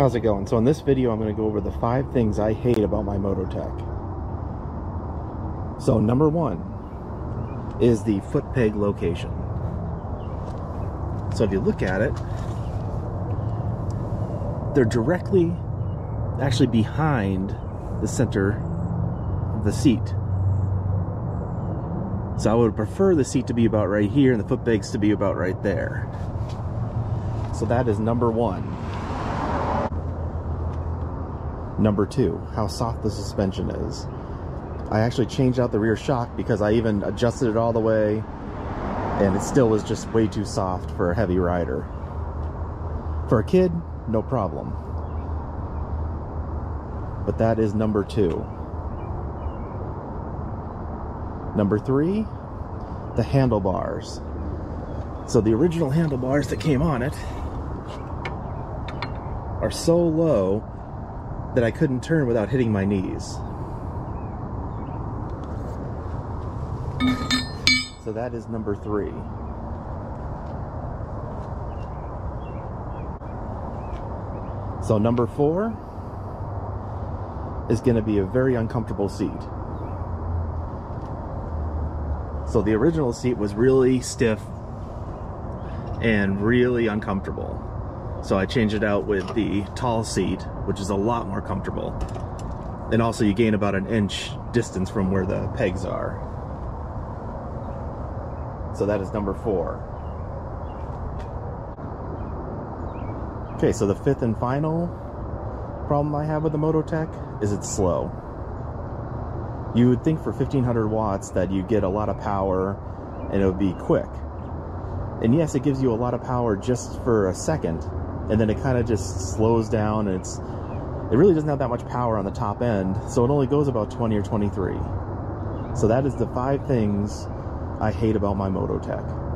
How's it going? So in this video, I'm going to go over the five things I hate about my Mototec. So number one is the foot peg location. So if you look at it, they're directly actually behind the center of the seat. So I would prefer the seat to be about right here and the foot pegs to be about right there. So that is number one. Number two, how soft the suspension is. I actually changed out the rear shock because I even adjusted it all the way and it still was just way too soft for a heavy rider. For a kid, no problem. But that is number two. Number three, the handlebars. So the original handlebars that came on it are so low that I couldn't turn without hitting my knees. So that is number three. So number four is going to be a very uncomfortable seat. So the original seat was really stiff and really uncomfortable. So I changed it out with the tall seat, which is a lot more comfortable. And also you gain about an inch distance from where the pegs are. So that is number four. Okay, so the fifth and final problem I have with the Mototec is it's slow. You would think for 1500 watts that you get a lot of power and it would be quick. And yes, it gives you a lot of power just for a second, and then it kind of just slows down it's it really doesn't have that much power on the top end so it only goes about 20 or 23 so that is the five things I hate about my Mototec